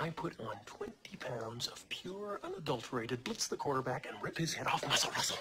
I put on 20 pounds of pure, unadulterated blitz the quarterback and rip his head off muscle muscle.